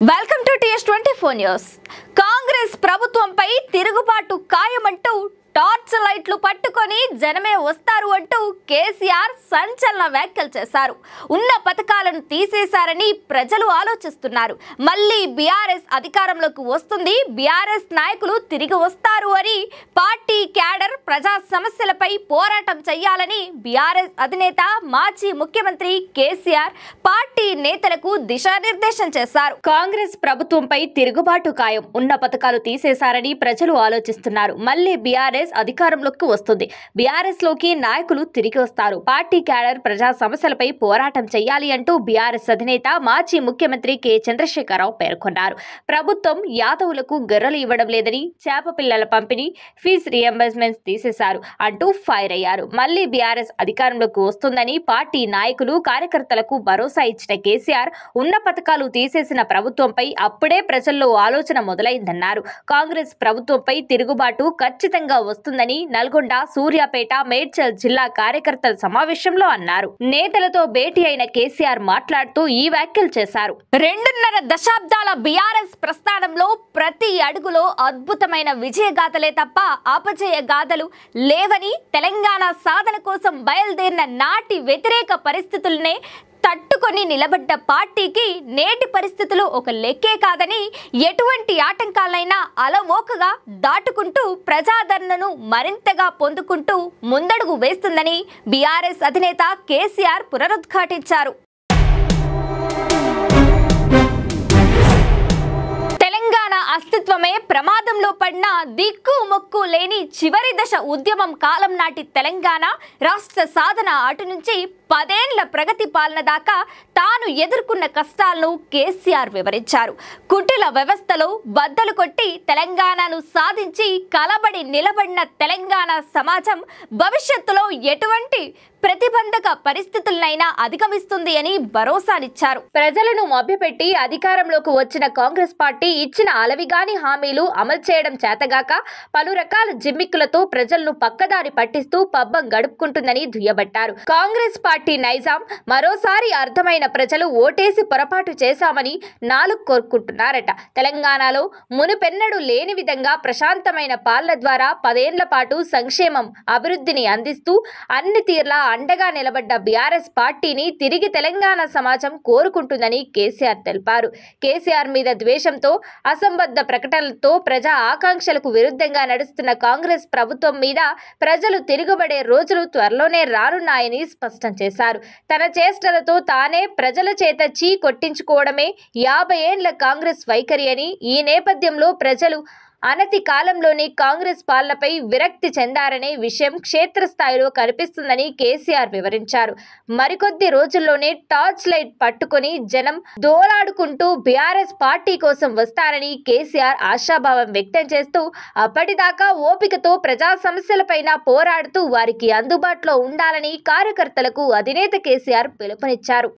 Welcome to TS twenty four news Congress ప్రభుత్వంపై తిరుగుబాటు ఖాయమంటూ torch లైట్లు పట్టుకొని జనమే వస్తారు అంటూ కేసీఆర్ సంచలన వ్యాఖ్యలు చేశారు. ఉన్న పథకాలను తీసేశారని ప్రజలు ఆలోచిస్తున్నారు. మళ్ళీ బీఆర్ఎస్ అధికారంలోకి వస్తుంది. బీఆర్ఎస్ నాయకులు తిరిగి వస్తారు అని పార్టీ క్యాడర్ ప్రజా సమస్యలపై పోరాటం చేయాలని బీఆర్ఎస్ అధినేత మాజీ ముఖ్యమంత్రి కేసీఆర్ పార్టీ నేతలకు దిశానిర్దేశం చేశారు. కాంగ్రెస్ ప్రభుత్వంపై తిరుగుబాటు ఖాయం. ఉన్న పథకాలు తీసేశారని ప్రజలు ఆలోచిస్తున్నారు. మళ్ళీ బీఆర్ఎస్ అధికారంలోకి వస్తుంది. బీఆర్ఎస్లోకి నాయకులు తిరిగి వస్తారు. పార్టీ క్యాడర్ ప్రజా సమస్యలపై పోరాటం చేయాలి అంటూ బీఆర్ఎస్ అధినేత మాజీ ముఖ్యమంత్రి కె. చంద్రశేఖరరావు పేర్కొన్నారు. ప్రభుత్వం యాదవులకు గొర్రెలు ఇవ్వడం లేదని చేప పిల్లల పంపిణీ ఫీజు రియంబర్స్మెంట్స్ తీసేశారు అంటూ ఫైర్ అయ్యారు. మళ్ళీ బీఆర్ఎస్ అధికారంలోకి వస్తుందని పార్టీ నాయకులు కార్యకర్తలకు భరోసా ఇచ్చిన కేసీఆర్ ఉన్న పథకాలు తీసేసిన ప్రభుత్వంపై అప్పుడే ప్రజల్లో ఆలోచన మొదలైందన్నారు. కాంగ్రెస్ ప్రభుత్వంపై తిరుగుబాటు ఖచ్చితంగా వస్తుందని నల్గొండ సూర్యాపేట మేడ్చల్ జిల్లా కార్యకర్తల సమావేశంలో అన్నారు. నేతలతో భేటీ అయిన కేసీఆర్ మాట్లాడుతూ ఈ వ్యాఖ్యలు చేశారు. రెండున్నర దశాబ్దాల బీఆర్ఎస్ ప్రస్థానంలో ప్రతి అడుగులో అద్భుతమైన విజయగాథలే తప్ప అపజయ గాథలు లేవని తెలంగాణ సాధన కోసం బయలుదేరిన నాటి వ్యతిరేక పరిస్థితులనే తట్టుకొని నిలబడ్డ పార్టీకి నేటి పరిస్థితులు ఒక లెక్కే కాదని ఎటువంటి ఆటంకాలైనా అలవోకగా దాటుకుంటూ ప్రజాదరణను మరింతగా పొందుకుంటూ ముందడుగు వేస్తుందని బీఆర్ఎస్ అధినేత కేసీఆర్ పునరుద్ఘాటించారు. ప్రమాదంలో పడిన దిక్కు మొక్కు లేని చివరి దశ ఉద్యమం కాలం నాటి తెలంగాణ రాష్ట్ర సాధన అటు నుంచి పదేండ్ల ప్రగతి పాలన దాకా తాను ఎదుర్కొన్న కష్టాలను కేసీఆర్ వివరించారు. కుటిల వ్యవస్థలో బద్దలు కొట్టి తెలంగాణను సాధించి కలబడి నిలబడిన తెలంగాణ సమాజం భవిష్యత్తులో ఎటువంటి ప్రతిబంధక పరిస్థితులనైనా అధిగమిస్తుంది అని భరోసానిచ్చారు. ప్రజలను మభ్యపెట్టి అధికారంలోకి వచ్చిన కాంగ్రెస్ పార్టీ ఇచ్చిన అలవిగాని హామీలు అమలు చేయడం చేతగాక పలు రకాల జిమ్మిక్కులతో ప్రజలను పక్కదారి పట్టిస్తూ పబ్బం గడుపుకుంటుందని దుయ్యబట్టారు. కాంగ్రెస్ పార్టీ నైజాం మరోసారి అర్థమైన ప్రజలు ఓటేసి పొరపాటు చేశామని నాలుగు కోరుకుంటున్నారట. తెలంగాణలో మునుపెన్నడు లేని విధంగా ప్రశాంతమైన పాలన ద్వారా పదేండ్ల పాటు సంక్షేమం అభివృద్ధిని అందిస్తూ అన్ని తీర్లా అండగా నిలబడ్డ బీఆర్ఎస్ పార్టీని తిరిగి తెలంగాణ సమాజం కోరుకుంటుందని కేసీఆర్ తెలిపారు. కేసీఆర్ మీద ద్వేషంతో అసంబద్ధ ప్రకటనలతో ప్రజా ఆకాంక్షలకు విరుద్ధంగా నడుస్తున్న కాంగ్రెస్ ప్రభుత్వం మీద ప్రజలు తిరుగుబడే రోజులు త్వరలోనే రానున్నాయని స్పష్టం చేశారు. తన చేష్టలతో తానే ప్రజల చేత చీ కొట్టించుకోవడమే యాభై ఏండ్ల కాంగ్రెస్ వైఖరి అని ఈ నేపథ్యంలో ప్రజలు అనతి కాలంలోనే కాంగ్రెస్ పాలనపై విరక్తి చెందారనే విషయం క్షేత్రస్థాయిలో కనిపిస్తుందని కేసీఆర్ వివరించారు. మరికొద్ది రోజుల్లోనే టార్చ్ లైట్ పట్టుకొని జనం దోలాడుకుంటూ బీఆర్ఎస్ పార్టీ కోసం వస్తారని కేసీఆర్ ఆశాభావం వ్యక్తం చేస్తూ అప్పటిదాకా ఓపికతో ప్రజా సమస్యలపైన పోరాడుతూ వారికి అందుబాటులో ఉండాలని కార్యకర్తలకు అధినేత కేసీఆర్ పిలుపునిచ్చారు.